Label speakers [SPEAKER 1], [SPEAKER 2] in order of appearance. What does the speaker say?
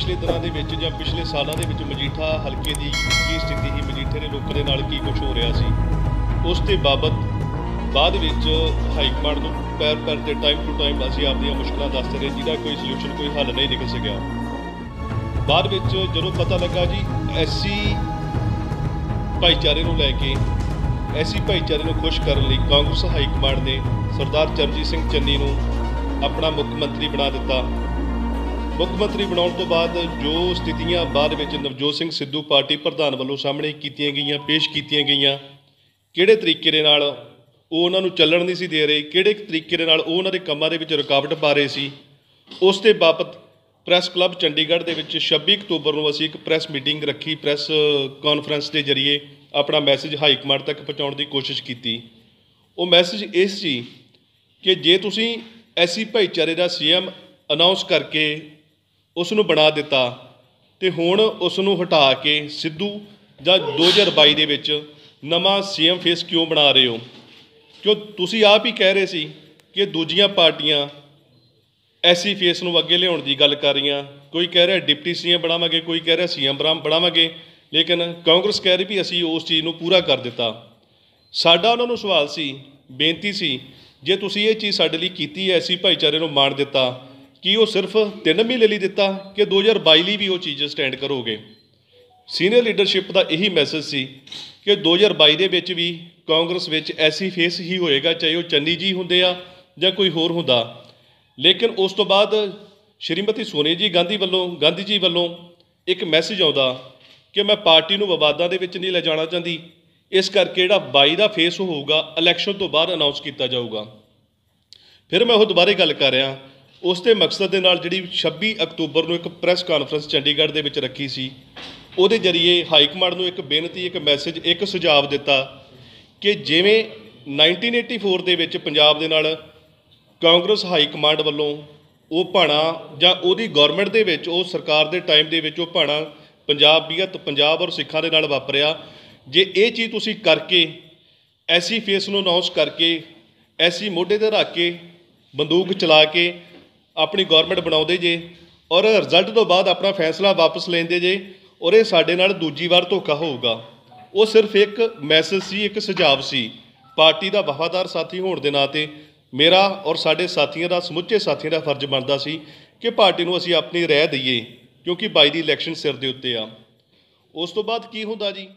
[SPEAKER 1] ਪਿਛਲੇ ਦਿਨਾਂ ਦੇ ਵਿੱਚ ਜਾਂ ਪਿਛਲੇ ਸਾਲਾਂ ਦੇ ਵਿੱਚ ਮਜੀਠਾ ਹਲਕੇ ਦੀ ਕੀ ਸਥਿਤੀ ਸੀ, ਮਜੀਠੇ ਦੇ ਲੋਕਾਂ ਦੇ ਨਾਲ ਕੀ ਕੁਝ ਹੋ ਰਿਹਾ ਸੀ? ਉਸ ਦੇ ਬਾਬਤ ਬਾਅਦ ਵਿੱਚ ਹਾਈ ਕਮਾਂਡ ਨੂੰ ਪੈਰ ਪੈਰ ਤੇ ਟਾਈਮ ਟੂ ਟਾਈਮ ਅਸੀਂ ਆਪਣੀਆਂ ਮੁਸ਼ਕਲਾਂ ਦੱਸਦੇ ਰਹੇ, ਜਿਹਦਾ ਕੋਈ ਸੋਲੂਸ਼ਨ ਕੋਈ ਹੱਲ ਨਹੀਂ ਨਿਕਲ ਸਕਿਆ। ਬਾਅਦ ਵਿੱਚ ਜਦੋਂ ਪਤਾ ਲੱਗਾ ਜੀ, ਐਸੀ ਭਾਈਚਾਰੇ ਨੂੰ ਲੈ ਕੇ, ਐਸੀ ਭਾਈਚਾਰੇ ਨੂੰ ਖੁਸ਼ ਕਰਨ ਲਈ ਕਾਂਗਰਸ ਹਾਈ ਕਮਾਂਡ ਨੇ ਸਰਦਾਰ ਚਰਨਜੀਤ ਸਿੰਘ ਚੰਨੀ ਨੂੰ ਆਪਣਾ ਮੁੱਖ ਮੰਤਰੀ ਬਣਾ ਦਿੱਤਾ। ਮੁੱਖ ਮੰਤਰੀ ਬਣਾਉਣ ਤੋਂ ਬਾਅਦ ਜੋ ਸਥਿਤੀਆਂ ਬਾਅਦ ਵਿੱਚ ਨਵਜੋਤ ਸਿੰਘ ਸਿੱਧੂ ਪਾਰਟੀ ਪ੍ਰਧਾਨ ਵੱਲੋਂ ਸਾਹਮਣੇ ਕੀਤੀਆਂ ਗਈਆਂ, ਪੇਸ਼ ਕੀਤੀਆਂ ਗਈਆਂ, ਕਿਹੜੇ ਤਰੀਕੇ ਦੇ ਨਾਲ ਉਹ ਉਹਨਾਂ ਨੂੰ ਚੱਲਣ ਨਹੀਂ ਸੀ ਦੇ ਰਹੇ, ਕਿਹੜੇ ਤਰੀਕੇ ਦੇ ਨਾਲ ਉਹ ਉਹਨਾਂ ਦੇ ਕੰਮਾਂ ਦੇ ਵਿੱਚ ਰੁਕਾਵਟ ਪਾ ਰਹੇ ਸੀ, ਉਸ ਦੇ ਬਾਬਤ ਪ੍ਰੈਸ ਕਲੱਬ ਚੰਡੀਗੜ੍ਹ ਦੇ ਵਿੱਚ 26 ਅਕਤੂਬਰ ਨੂੰ ਅਸੀਂ ਇੱਕ ਪ੍ਰੈਸ ਮੀਟਿੰਗ ਰੱਖੀ, ਪ੍ਰੈਸ ਕਾਨਫਰੰਸ ਦੇ ਜ਼ਰੀਏ ਆਪਣਾ ਮੈਸੇਜ ਹਾਈ ਕਮਾਂਡ ਤੱਕ ਪਹੁੰਚਾਉਣ ਦੀ ਕੋਸ਼ਿਸ਼ ਕੀਤੀ। ਉਹ ਮੈਸੇਜ ਇਸ ਸੀ ਕਿ ਜੇ ਤੁਸੀਂ ਐਸੀ ਭਾਈਚਾਰੇ ਦਾ ਸੀਐਮ ਅਨਾਉਂਸ ਕਰਕੇ ਉਸ ਨੂੰ ਬਣਾ ਦਿੱਤਾ ਅਤੇ ਹੁਣ ਉਸ ਨੂੰ ਹਟਾ ਕੇ ਸਿੱਧੂ ਜਾਂ 2022 ਦੇ ਵਿੱਚ ਨਵਾਂ ਸੀਐਮ ਫੇਸ ਕਿਉਂ ਬਣਾ ਰਹੇ ਹੋ? ਕਿਉਂ ਤੁਸੀਂ ਆਪ ਹੀ ਕਹਿ ਰਹੇ ਸੀ ਕਿ ਦੂਜੀਆਂ ਪਾਰਟੀਆਂ ਐਸੀ ਫੇਸ ਨੂੰ ਅੱਗੇ ਲਿਆਉਣ ਦੀ ਗੱਲ ਕਰ ਰਹੀਆਂ। ਕੋਈ ਕਹਿ ਰਿਹਾ ਡਿਪਟੀ ਸੀਐਮ ਬਣਾਵਾਂਗੇ, ਕੋਈ ਕਹਿ ਰਿਹਾ ਸੀਐਮ ਬਣਾਵਾਂਗੇ, ਲੇਕਿਨ ਕਾਂਗਰਸ ਕਹਿ ਰਹੀ ਵੀ ਅਸੀਂ ਉਸ ਚੀਜ਼ ਨੂੰ ਪੂਰਾ ਕਰ ਦਿੱਤਾ। ਸਾਡਾ ਉਹਨਾਂ ਨੂੰ ਸਵਾਲ ਸੀ, ਬੇਨਤੀ ਸੀ, ਜੇ ਤੁਸੀਂ ਇਹ ਚੀਜ਼ ਸਾਡੇ ਲਈ ਕੀਤੀ ਹੈ ਐਸੀ ਭਾਈਚਾਰੇ ਨੂੰ ਮਾਣ ਦਿੱਤਾ ਕਿ ਉਹ ਸਿਰਫ 3 ਮਹੀਨੇ ਲਈ ਦਿੱਤਾ ਕਿ 2022 ਲਈ ਵੀ ਉਹ ਚੀਜ਼ ਸਟੈਂਡ ਕਰੋਗੇ? ਸੀਨੀਅਰ ਲੀਡਰਸ਼ਿਪ ਦਾ ਇਹੀ ਮੈਸੇਜ ਸੀ ਕਿ 2022 ਦੇ ਵਿੱਚ ਵੀ ਕਾਂਗਰਸ ਵਿੱਚ ਐਸੀ ਫੇਸ ਹੀ ਹੋਏਗਾ, ਚਾਹੇ ਉਹ ਚੰਨੀ ਜੀ ਹੁੰਦੇ ਆ ਜਾਂ ਕੋਈ ਹੋਰ ਹੁੰਦਾ। ਲੇਕਿਨ ਉਸ ਤੋਂ ਬਾਅਦ ਸ਼੍ਰੀਮਤੀ ਸੋਨੀਆ ਜੀ ਗਾਂਧੀ ਵੱਲੋਂ, ਗਾਂਧੀ ਜੀ ਵੱਲੋਂ ਇੱਕ ਮੈਸੇਜ ਆਉਂਦਾ ਕਿ ਮੈਂ ਪਾਰਟੀ ਨੂੰ ਵਿਵਾਦਾਂ ਦੇ ਵਿੱਚ ਨਹੀਂ ਲੈ ਜਾਣਾ ਚਾਹੁੰਦੀ। ਇਸ ਕਰਕੇ ਜਿਹੜਾ 22 ਦਾ ਫੇਸ ਹੋਊਗਾ ਇਲੈਕਸ਼ਨ ਤੋਂ ਬਾਅਦ ਅਨਾਉਂਸ ਕੀਤਾ ਜਾਊਗਾ। ਫਿਰ ਮੈਂ ਉਹ ਦੁਬਾਰੇ ਗੱਲ ਕਰ ਰਿਹਾ ਉਸ ਦੇ ਮਕਸਦ ਦੇ ਨਾਲ ਜਿਹੜੀ 26 ਅਕਤੂਬਰ ਨੂੰ ਇੱਕ ਪ੍ਰੈਸ ਕਾਨਫਰੰਸ ਚੰਡੀਗੜ੍ਹ ਦੇ ਵਿੱਚ ਰੱਖੀ ਸੀ, ਉਹਦੇ ਜਰੀਏ ਹਾਈ ਕਮਾਂਡ ਨੂੰ ਇੱਕ ਬੇਨਤੀ, ਇੱਕ ਮੈਸੇਜ, ਇੱਕ ਸੁਝਾਅ ਦਿੱਤਾ ਕਿ ਜਿਵੇਂ 1984 ਦੇ ਵਿੱਚ ਪੰਜਾਬ ਦੇ ਨਾਲ ਕਾਂਗਰਸ ਹਾਈ ਕਮਾਂਡ ਵੱਲੋਂ ਉਹ ਭਾਣਾ ਜਾਂ ਉਹਦੀ ਗਵਰਨਮੈਂਟ ਦੇ ਵਿੱਚ, ਉਹ ਸਰਕਾਰ ਦੇ ਟਾਈਮ ਦੇ ਵਿੱਚ ਉਹ ਭਾਣਾ ਪੰਜਾਬੀਅਤ ਪੰਜਾਬ ਔਰ ਸਿੱਖਾਂ ਦੇ ਨਾਲ ਵਾਪਰਿਆ। ਜੇ ਇਹ ਚੀਜ਼ ਤੁਸੀਂ ਕਰਕੇ, ਐਸੀ ਫੇਸ ਨੂੰ ਅਨਾਉਂਸ ਕਰਕੇ, ਐਸੀ ਮੋਢੇ ਤੇ ਰੱਖ ਕੇ, ਬੰਦੂਕ ਚਲਾ ਕੇ ਆਪਣੀ ਗਵਰਨਮੈਂਟ ਬਣਾਉਂਦੇ ਜੇ ਔਰ ਰਿਜ਼ਲਟ ਤੋਂ ਬਾਅਦ ਆਪਣਾ ਫੈਸਲਾ ਵਾਪਸ ਲੈਂਦੇ ਜੇ ਔਰ ਇਹ ਸਾਡੇ ਨਾਲ ਦੂਜੀ ਵਾਰ ਧੋਖਾ ਹੋਊਗਾ। ਉਹ ਸਿਰਫ ਇੱਕ ਮੈਸੇਜ ਸੀ, ਇੱਕ ਸੁਝਾਅ ਸੀ। ਪਾਰਟੀ ਦਾ ਵਫਾਦਾਰ ਸਾਥੀ ਹੋਣ ਦੇ ਨਾਤੇ ਮੇਰਾ ਔਰ ਸਾਡੇ ਸਾਥੀਆਂ ਦਾ, ਸਮੁੱਚੇ ਸਾਥੀਆਂ ਦਾ ਫਰਜ਼ ਬਣਦਾ ਸੀ ਕਿ ਪਾਰਟੀ ਨੂੰ ਅਸੀਂ ਆਪਣੀ ਰਾਏ ਦਈਏ ਕਿਉਂਕਿ ਬਾਈ ਦੀ ਇਲੈਕਸ਼ਨ ਸਿਰ ਦੇ ਉੱਤੇ ਆ। ਉਸ ਤੋਂ ਬਾਅਦ ਕੀ ਹੁੰਦਾ ਜੀ?